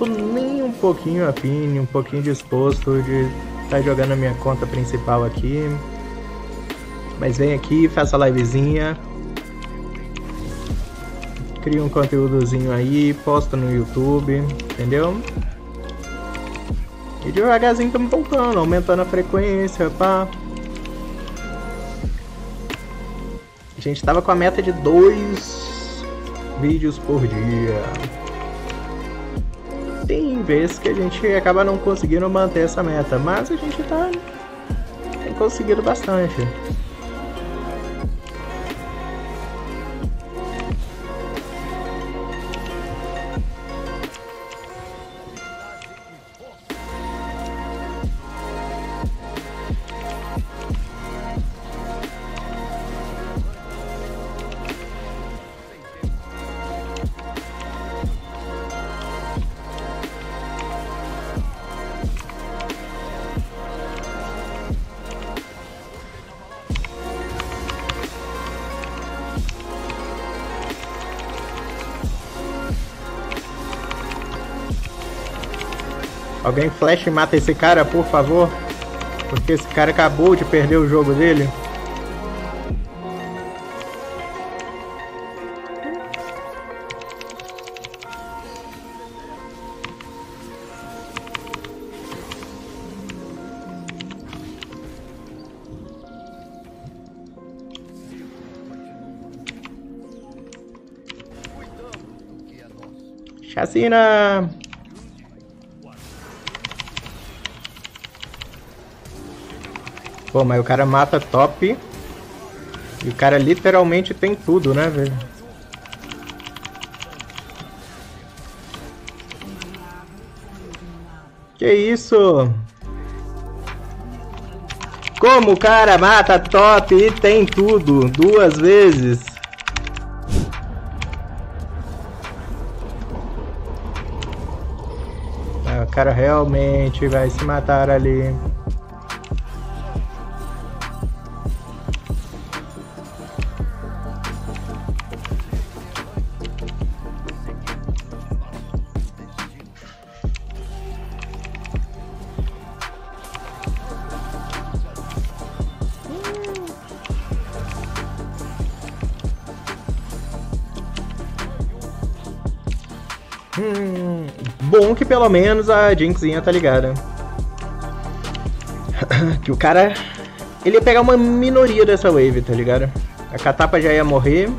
tô nem um pouquinho afim, um pouquinho disposto de estar tá jogando a minha conta principal aqui. Mas vem aqui, faça a livezinha. Cria um conteúdozinho aí, posta no YouTube, entendeu? E devagarzinho estamos voltando, aumentando a frequência, pá. A gente tava com a meta de dois vídeos por dia. Tem vezes que a gente acaba não conseguindo manter essa meta, mas a gente tá tem conseguido bastante. Alguém flash mata esse cara, por favor. Porque esse cara acabou de perder o jogo dele. Chacina! Pô, mas o cara mata top. E o cara literalmente tem tudo, né, velho? Que isso? Como o cara mata top e tem tudo duas vezes? Ah, o cara realmente vai se matar ali. Hum, bom que pelo menos a Jinxinha tá ligada. que o cara... Ele ia pegar uma minoria dessa wave, tá ligado? A Katapa já ia morrer.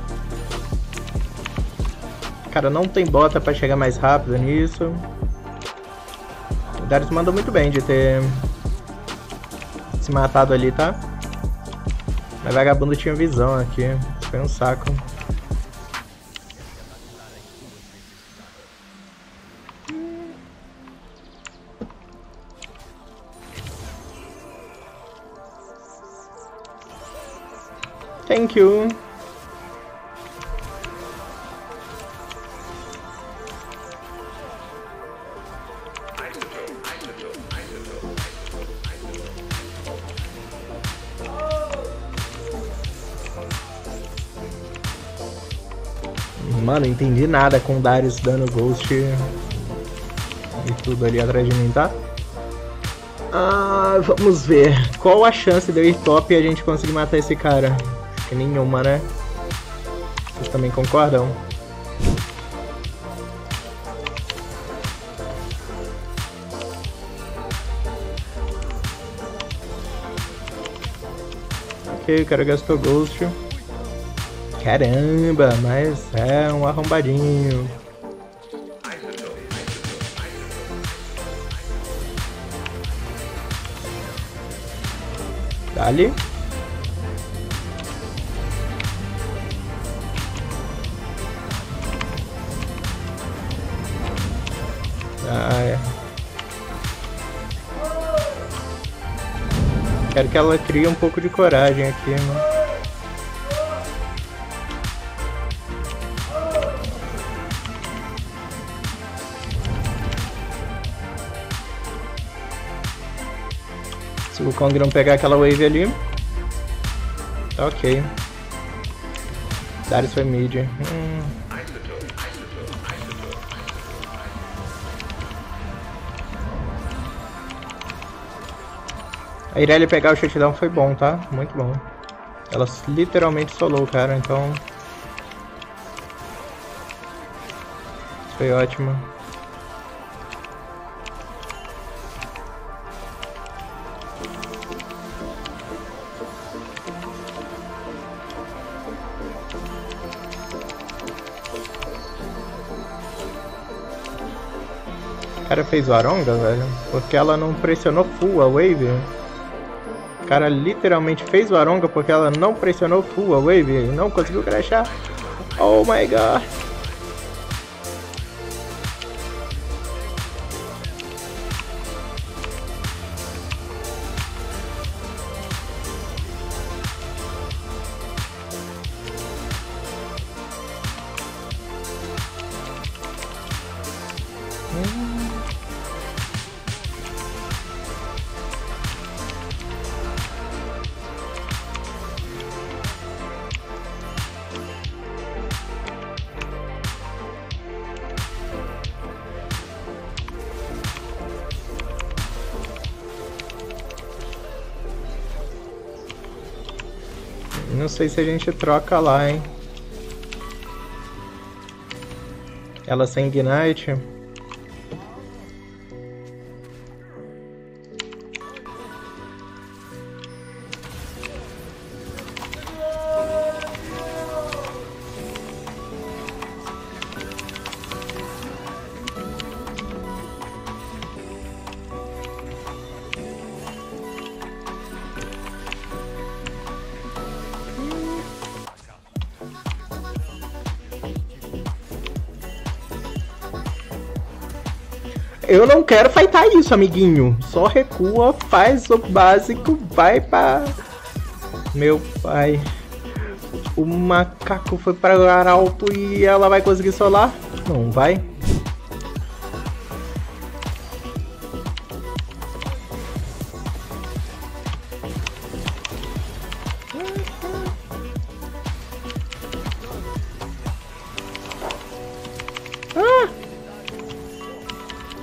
Cara, não tem bota pra chegar mais rápido nisso. O Darius mandou muito bem de ter se matado ali, tá? Mas vagabundo tinha visão aqui. Foi um saco. Thank you. Mano, entendi nada com Darius dando ghost e tudo ali atrás de mim, tá? Ah, vamos ver. Qual a chance de eu ir top e a gente conseguir matar esse cara? Que nenhuma, né? Vocês também concordam? Ok, o cara gastou Ghost. Caramba, mas é um arrombadinho. Dali. Quero que ela crie um pouco de coragem aqui, mano. Se o Kong não pegar aquela wave ali, tá ok. Darius foi mid. Hum. A Irelia pegar o shutdown foi bom, tá? Muito bom. Ela literalmente solou o cara, então... Foi ótimo. O cara fez o Aronga, velho, porque ela não pressionou full a wave. Cara literalmente fez o Aronga porque ela não pressionou full a wave e não conseguiu crashar. Oh my god. Não sei se a gente troca lá, hein? Ela sem Ignite. Eu não quero fightar isso, amiguinho. Só recua, faz o básico, vai pra... Meu pai. O macaco foi para o arauto e ela vai conseguir solar? Não vai.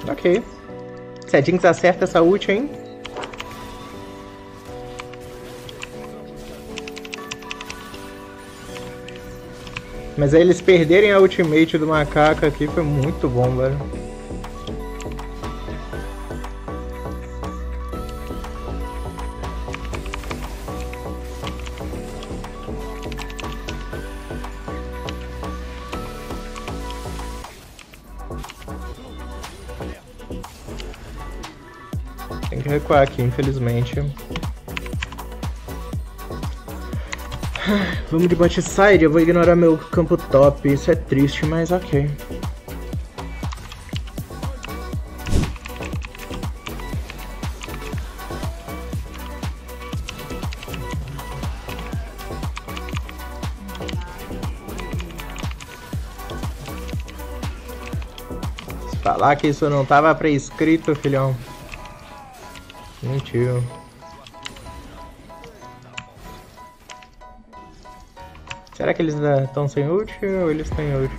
Ok. Se a Jinx acerta essa ult, hein? Mas aí eles perderem a ultimate do macaco aqui foi muito bom, velho. Recuar aqui, infelizmente. Vamos de bot side, eu vou ignorar meu campo top, isso é triste, mas ok. Falar que isso não tava prescrito, filhão. Mentiu. Será que eles estão sem ult ou eles têm ult?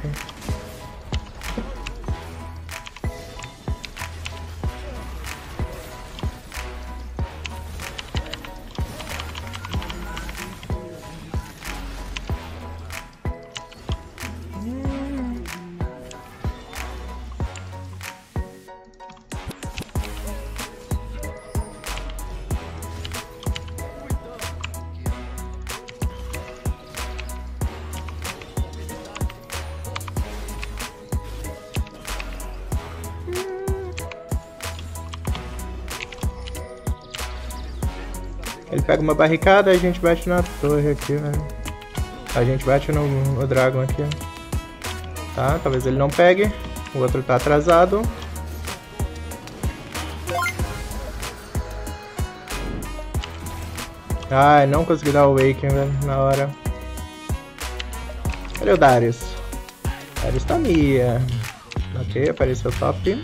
Pega uma barricada, a gente bate na torre aqui, velho. A gente bate no, no Dragon aqui. Tá, talvez ele não pegue. O outro tá atrasado. Ai, não consegui dar o Awaken, velho, na hora. Cadê o Darius? Darius tá Mia. Ok, apareceu top.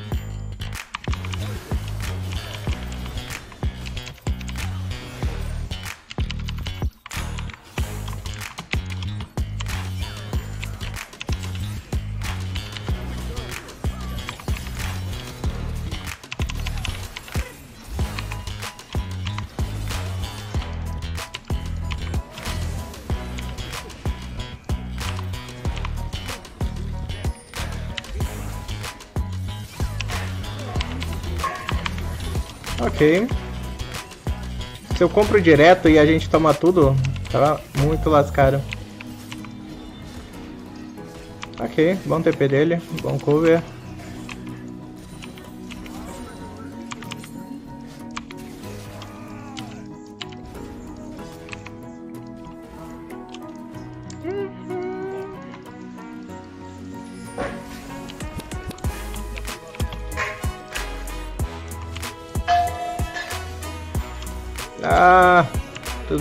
Ok. Se eu compro direto e a gente toma tudo, tá muito lascado. Ok, bom TP dele, bom cover.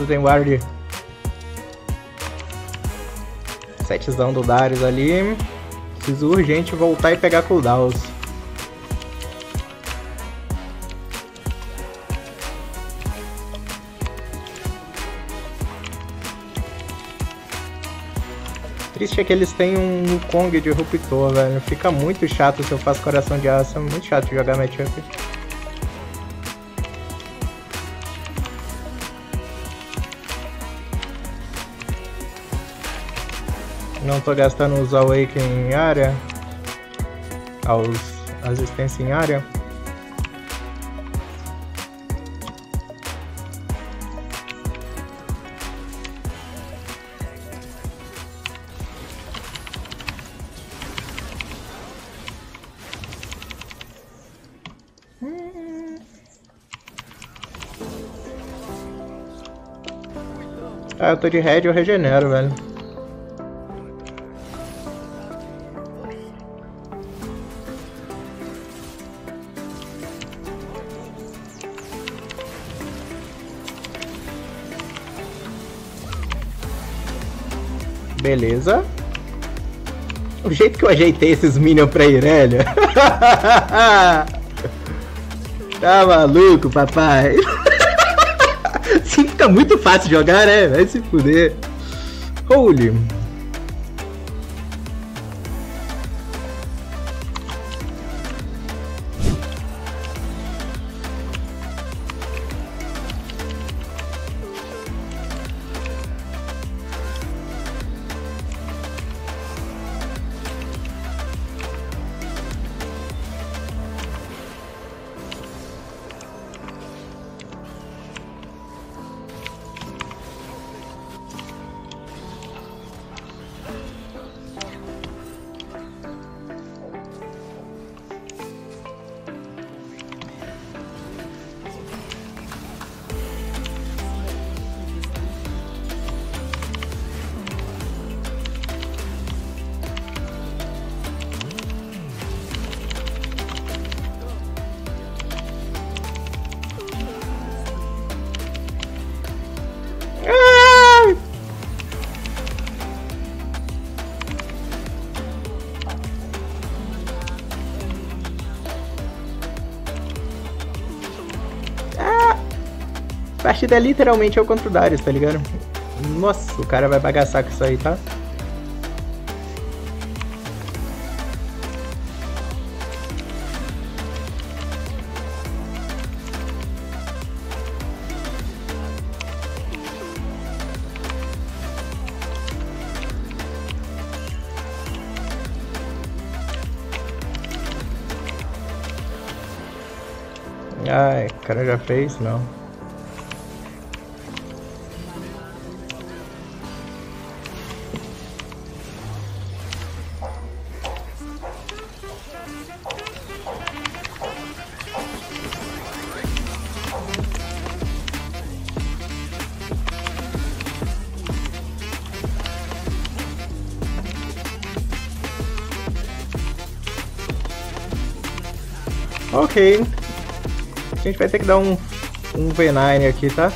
Tem guarda. Setzão do Darius ali. Preciso urgente voltar e pegar cooldowns. Triste é que eles têm um Kong de Ruptor, velho. Fica muito chato se eu faço coração de aço. É muito chato jogar matchup. Não tô gastando os Awaken em área. Aos assistência em área. Ah, eu tô de red, eu regenero, velho. Beleza. O jeito que eu ajeitei esses minions pra Irelia. tá maluco, papai? Sim, fica muito fácil jogar, né? Vai se fuder. Holy. Partida é literalmente o Darius, tá ligado? Nossa, o cara vai bagaçar com isso aí, tá? Ai, o cara já fez? Não. Ok. A gente vai ter que dar um, um V9 aqui, tá?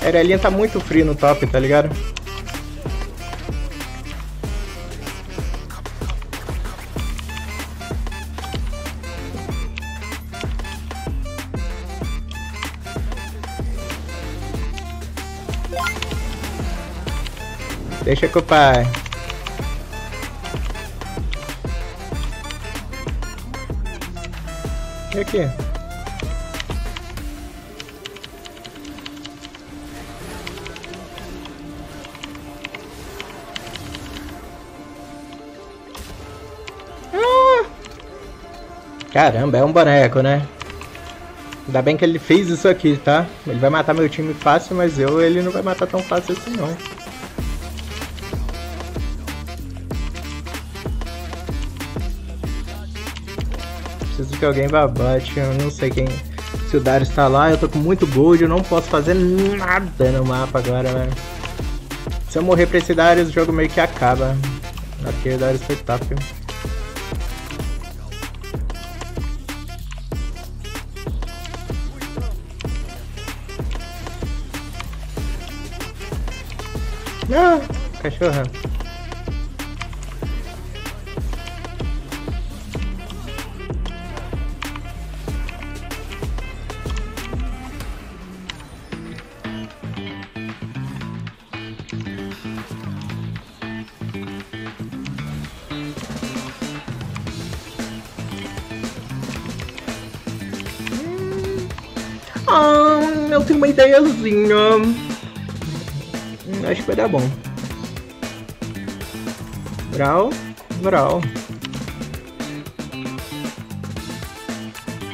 A tá muito frio no top, tá ligado? Deixa com o pai. E aqui? Ah! Caramba, é um boneco, né? Ainda bem que ele fez isso aqui, tá? Ele vai matar meu time fácil, mas eu ele não vai matar tão fácil assim não. Que alguém vá bate, eu não sei quem. Se o Darius tá lá, eu tô com muito gold, eu não posso fazer nada no mapa agora, velho. Se eu morrer pra esse Darius, o jogo meio que acaba. Aqui o Darius foi top. Ah, cachorra. Ideiazinha. Hum, acho que vai dar bom. Brau, Brau.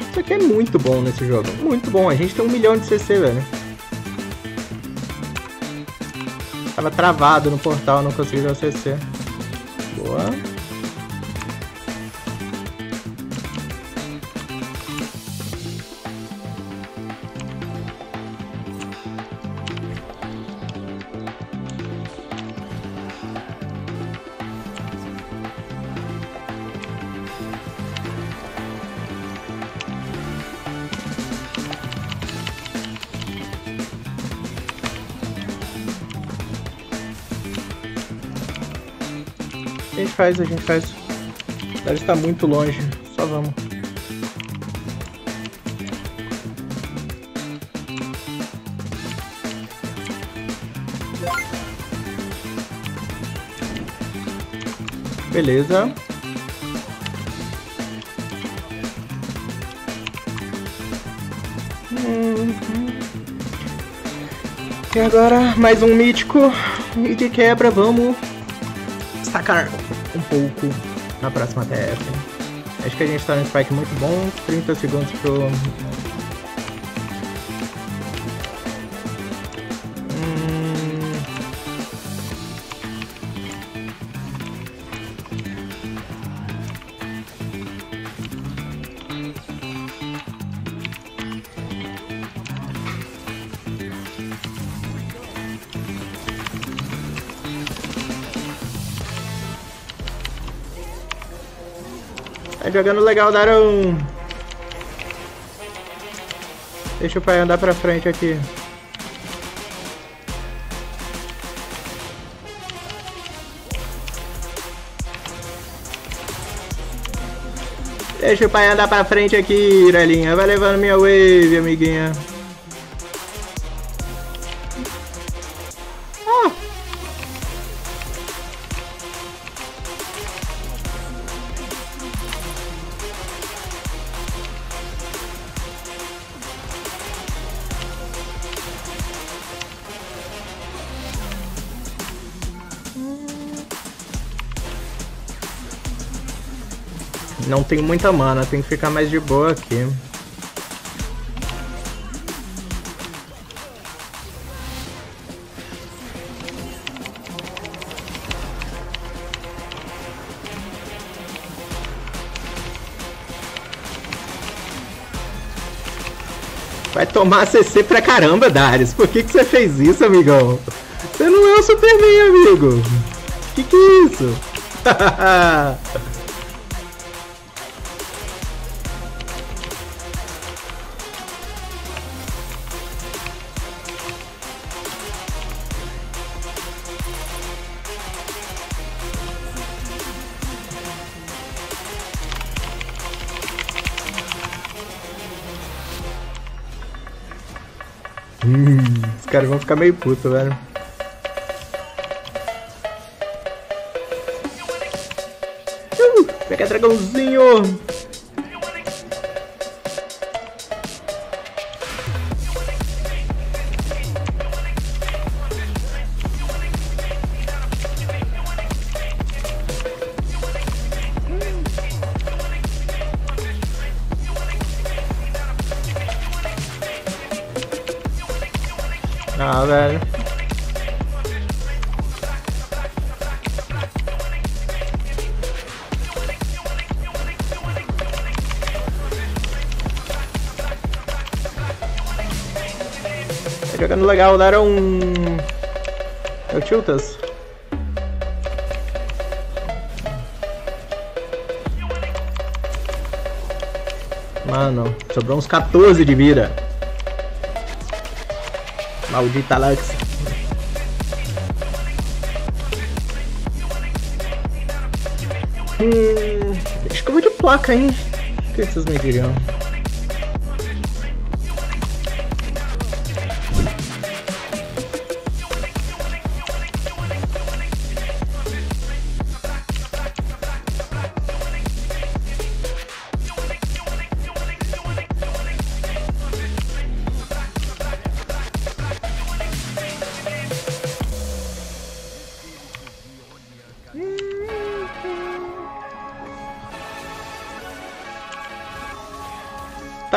Isso aqui é muito bom nesse jogo. Muito bom. A gente tem um milhão de CC, velho. Tava travado no portal, não consegui o CC. Boa. Faz, a gente faz. Deve estar muito longe. Só vamos. Beleza. E agora mais um mítico. E de quebra, vamos destacar um pouco na próxima TF. Acho que a gente está num spike muito bom, 30 segundos pro Tá jogando legal, Darão. Deixa o pai andar pra frente aqui. Deixa o pai andar pra frente aqui, Irelinha. Vai levando minha wave, amiguinha. Não tenho muita mana, tem que ficar mais de boa aqui. Vai tomar CC pra caramba, Darius. Por que, que você fez isso, amigão? Você não é o Superman, amigo. Que que é isso? Hum, os caras vão ficar meio puto, velho. Uh, pega dragãozinho! Velho. Tá jogando legal, deram um... É o Tiltas. Mano, sobrou uns 14 de vida. Maldita Lux. Hum, escova de placa, hein? O que vocês me diriam?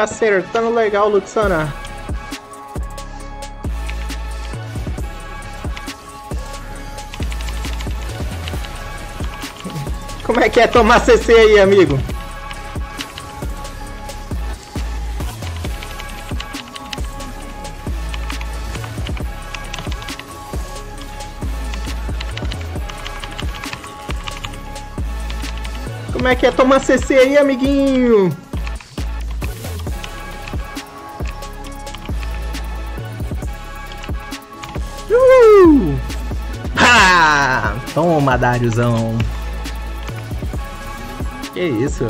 Acertando legal, Luxana. Como é que é tomar CC aí, amigo? Como é que é tomar CC aí, amiguinho? Toma, Dariusão. Que isso?